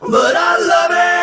but I love it.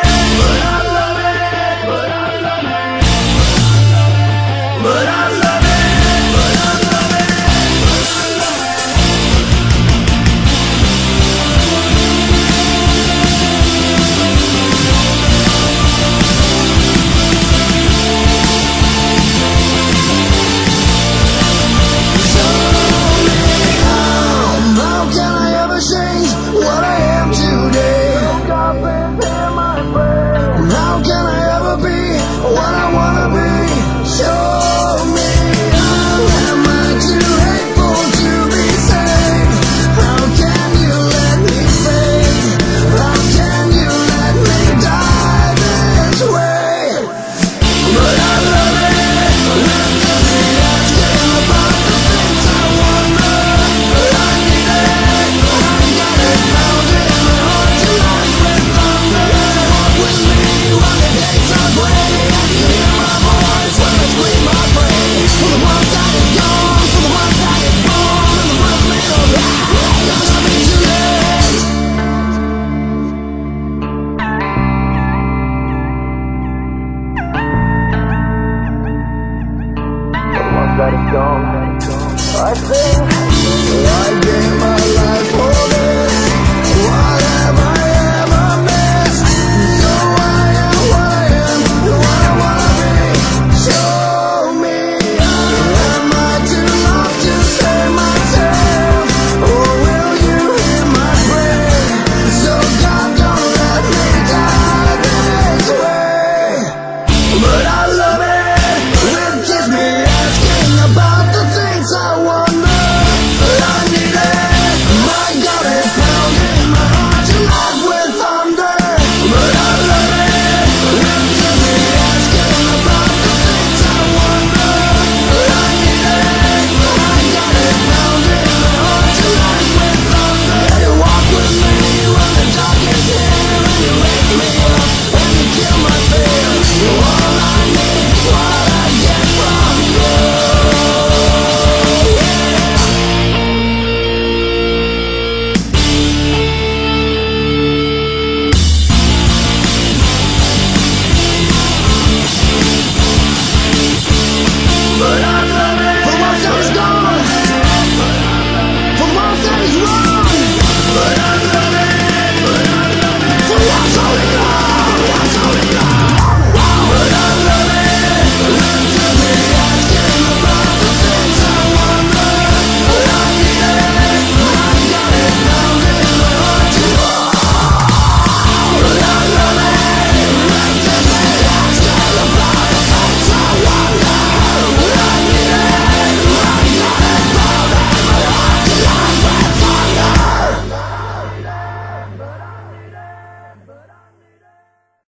Whoa!